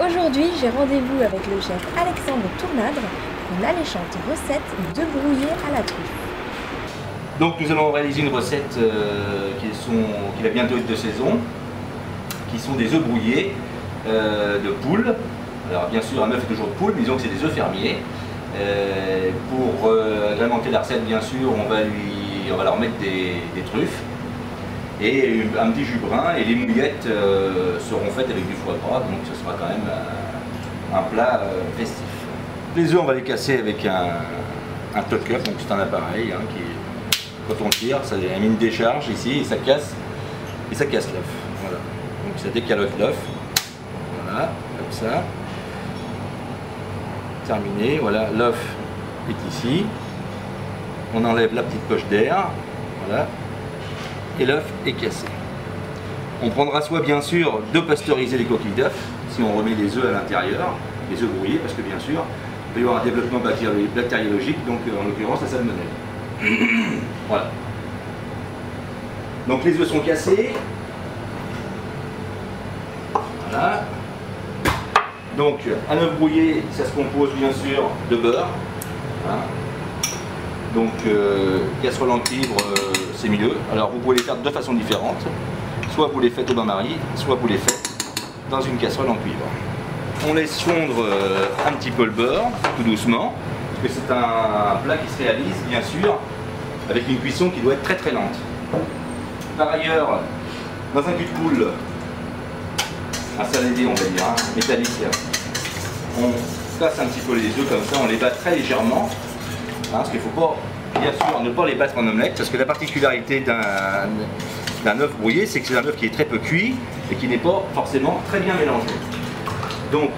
Aujourd'hui, j'ai rendez-vous avec le chef Alexandre Tournadre pour une alléchante recette de brouillé à la truffe. Donc nous allons réaliser une recette euh, qui, sont, va bientôt être de saison, qui sont des œufs brouillés euh, de poule. Alors bien sûr, un œuf est toujours de poule, mais disons que c'est des œufs fermiers. Euh, pour agrémenter la recette, bien sûr, on va, leur mettre des truffes et un petit jus brun et les mouillettes seront faites avec du foie gras, donc ce sera quand même un plat festif. Les œufs, on va les casser avec un, tucker, donc c'est un appareil hein, qui quand on tire, ça a une décharge ici et ça casse et ça casse l'œuf. Voilà. Donc ça décalote l'œuf. Voilà, comme ça. Terminé, voilà, l'œuf est ici. On enlève la petite poche d'air. Voilà. Et l'œuf est cassé. On prendra soin bien sûr de pasteuriser les coquilles d'œuf si on remet les œufs à l'intérieur, les œufs brouillés, parce que bien sûr, il peut y avoir un développement bactériologique, donc en l'occurrence la salmonelle. voilà. Donc les œufs sont cassés. Voilà. Donc un œuf brouillé, ça se compose bien sûr de beurre. Hein. Donc euh, casserole en cuivre, euh, c'est mieux. Alors vous pouvez les faire de deux façons différentes. Soit vous les faites au bain-marie, soit vous les faites dans une casserole en cuivre. On laisse fondre euh, un petit peu le beurre, tout doucement c'est un plat qui se réalise, bien sûr, avec une cuisson qui doit être très très lente. Par ailleurs, dans un cul de poule, un saladé, on va dire, hein, métallique, on casse un petit peu les œufs comme ça, on les bat très légèrement, hein, parce qu'il ne faut pas, bien sûr, ne pas les battre en omelette, parce que la particularité d'un œuf brouillé, c'est que c'est un œuf qui est très peu cuit et qui n'est pas forcément très bien mélangé. Donc,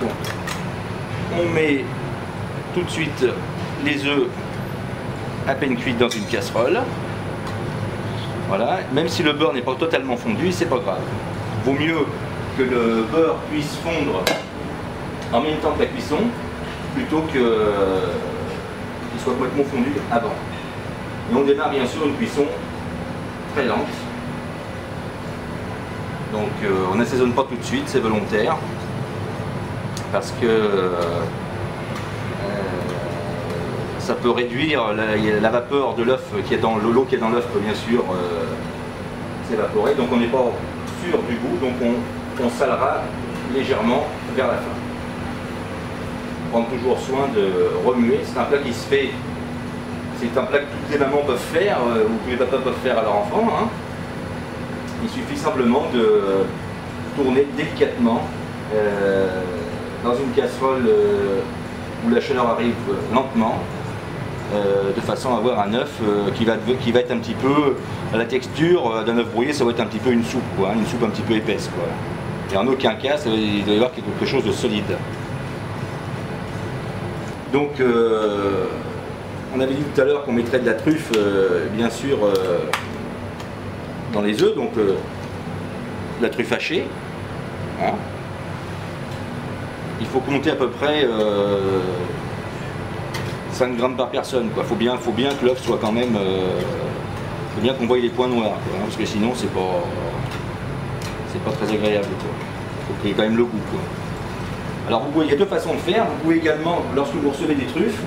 on met tout de suite les œufs à peine cuits dans une casserole. Voilà, même si le beurre n'est pas totalement fondu, c'est pas grave. Vaut mieux que le beurre puisse fondre en même temps que la cuisson, plutôt soit complètement fondu avant. Et on démarre bien sûr une cuisson très lente. Donc euh, on n'assaisonne pas tout de suite, c'est volontaire. Parce que ça peut réduire la, vapeur de l'œuf qui est dans l'eau qui est dans l'œuf peut bien sûr euh, s'évaporer. Donc on n'est pas sûr du goût, donc on, salera légèrement vers la fin. Toujours soin de remuer. C'est un plat qui se fait, c'est un plat que toutes les mamans peuvent faire, euh, ou que les papas peuvent faire à leur enfant. Hein. Il suffit simplement de tourner délicatement euh, dans une casserole où la chaleur arrive lentement euh, de façon à avoir un œuf euh, qui, va, être un petit peu à la texture euh, d'un œuf brouillé, ça va être un petit peu une soupe, hein, une soupe un petit peu épaisse. Et en aucun cas, il doit y avoir quelque chose de solide. Donc, on avait dit tout à l'heure qu'on mettrait de la truffe, bien sûr, dans les œufs, donc la truffe hachée. Hein. Il faut compter à peu près 5 grammes par personne. Il faut bien, faut bien que l'œuf soit quand même. Euh, faut bien qu'on voie les points noirs, hein, parce que sinon c'est pas. C'est pas très agréable. Il faut qu'il y ait quand même le goût. Alors vous pouvez, il y a deux façons de faire. Vous pouvez également, lorsque vous recevez des truffes,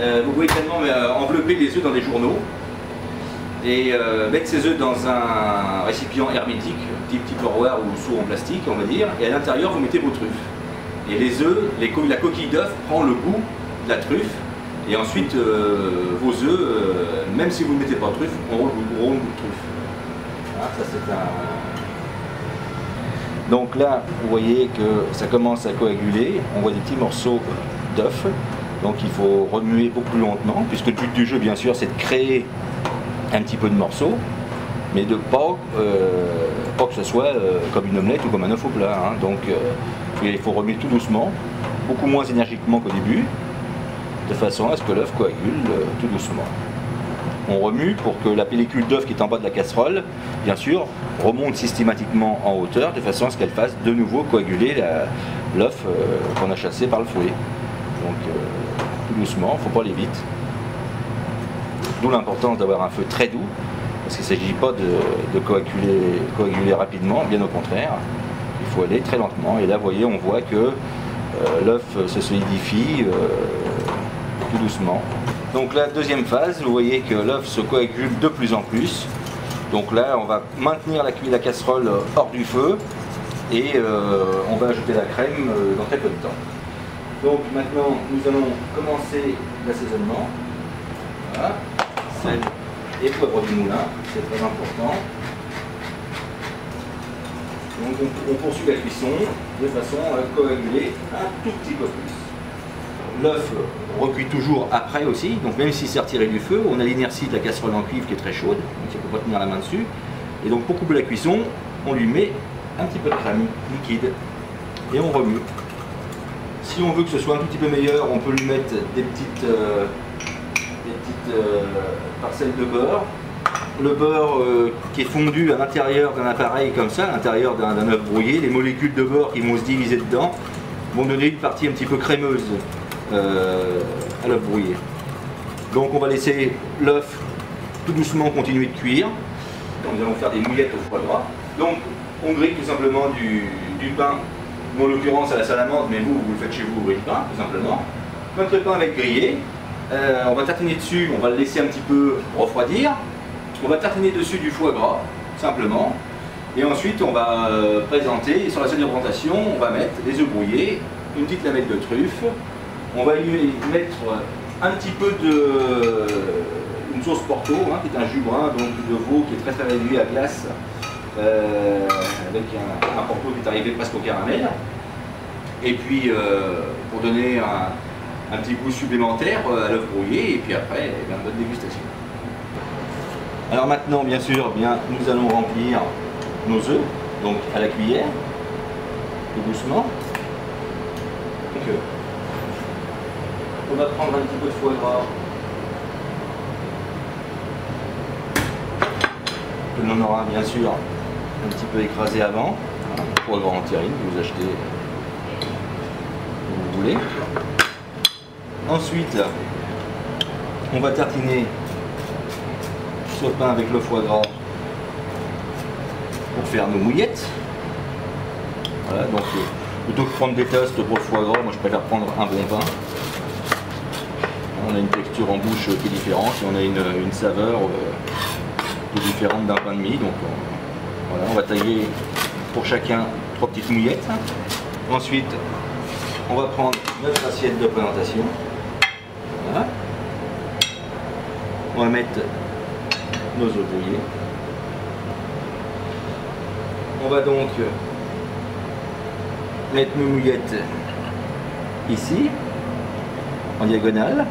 euh, vous pouvez également euh, envelopper les œufs dans des journaux et mettre ces œufs dans un récipient hermétique, type Tupperware ou sourd en plastique, on va dire, et à l'intérieur vous mettez vos truffes. Et les œufs, la coquille d'œuf prend le goût de la truffe. Et ensuite, euh, vos œufs, euh, même si vous ne mettez pas de truffe, auront le goût, de truffe. Ça, c'est un... Donc là, vous voyez que ça commence à coaguler. On voit des petits morceaux d'œuf. Donc il faut remuer beaucoup plus lentement, puisque le but du jeu, bien sûr, c'est de créer un petit peu de morceaux, mais de pas, euh, pas que ce soit comme une omelette ou comme un œuf au plat. Hein. Donc il faut remuer tout doucement, beaucoup moins énergiquement qu'au début, de façon à ce que l'œuf coagule euh, tout doucement. On remue pour que la pellicule d'œuf qui est en bas de la casserole, bien sûr, remonte systématiquement en hauteur de façon à ce qu'elle fasse de nouveau coaguler l'œuf euh, qu'on a chassé par le fouet. Donc euh, tout doucement, il ne faut pas aller vite. D'où l'importance d'avoir un feu très doux, parce qu'il ne s'agit pas de, coaguler, rapidement, bien au contraire. Il faut aller très lentement. Et là, vous voyez, on voit que euh, l'œuf se solidifie tout doucement. Donc la deuxième phase, vous voyez que l'œuf se coagule de plus en plus. Donc là, on va maintenir la, la casserole hors du feu et on va ajouter la crème dans très peu de temps. Donc maintenant, nous allons commencer l'assaisonnement. Voilà, sel et poivre du moulin, c'est très important. Donc on, poursuit la cuisson de façon à coaguler un tout petit peu plus. L'œuf recuit toujours après aussi, donc même s'il s'est retiré du feu, on a l'inertie de la casserole en cuivre qui est très chaude, donc il ne peut pas tenir la main dessus. Et donc pour couper la cuisson, on lui met un petit peu de crème liquide et on remue. Si on veut que ce soit un tout petit peu meilleur, on peut lui mettre des petites, euh, euh, parcelles de beurre. Le beurre euh, qui est fondu à l'intérieur d'un appareil comme ça, à l'intérieur d'un œuf brouillé, les molécules de beurre qui vont se diviser dedans vont donner une partie un petit peu crémeuse à l'œuf brouillé. Donc on va laisser l'œuf tout doucement continuer de cuire. Nous allons faire des mouillettes au foie gras. Donc on grille tout simplement du, pain en l'occurrence à la salamande, mais vous, vous le faites chez vous, vous le pain, tout simplement. Notre pain va être grillé, euh, on va tartiner dessus, on va le laisser un petit peu refroidir. On va tartiner dessus du foie gras, simplement. Et ensuite, on va euh, présenter, sur la salle de on va mettre des œufs brouillés, une petite lamelle de truffe. On va lui mettre un petit peu de sauce porto, hein, qui est un jus de veau qui est très très réduit à glace euh, avec un, porto qui est arrivé presque au caramel. Et puis euh, pour donner un, petit goût supplémentaire euh, à l'œuf brouillé, et puis après, eh bonne dégustation. Alors maintenant, bien sûr, eh bien, nous allons remplir nos œufs, donc à la cuillère, tout doucement. On va prendre un petit peu de foie gras on aura bien sûr un petit peu écrasé avant, pour avoir en terrine que vous achetez comme vous voulez. Ensuite, on va tartiner ce pain avec le foie gras pour faire nos mouillettes. Voilà, donc euh, plutôt que prendre des toasts pour le foie gras, moi je préfère prendre un bon pain. On a une texture en bouche qui est différente et on a une, saveur euh, qui est différente d'un pain de mie. Donc, voilà, on va tailler pour chacun trois petites mouillettes. Ensuite, on va prendre notre assiette de présentation. Voilà. On va mettre nos œufs. On va donc mettre nos mouillettes ici, en diagonale.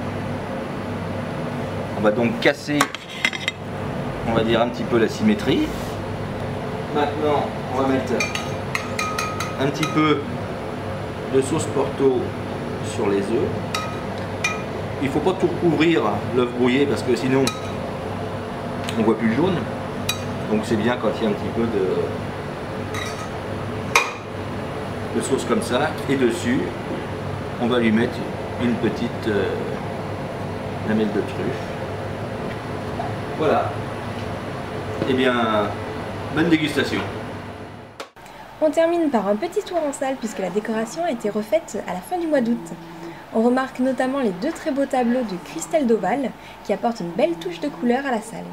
On va donc casser, on va dire un petit peu la symétrie. Maintenant, on va mettre un petit peu de sauce porto sur les œufs. Il faut pas tout recouvrir l'œuf brouillé parce que sinon on voit plus le jaune. Donc c'est bien quand il y a un petit peu de, de sauce comme ça. Et dessus, on va lui mettre une petite euh, lamelle de truffe. Voilà. Eh bien, Bonne dégustation. On termine par un petit tour en salle puisque la décoration a été refaite à la fin du mois d'août. On remarque notamment les deux très beaux tableaux de Christelle Doval qui apportent une belle touche de couleur à la salle.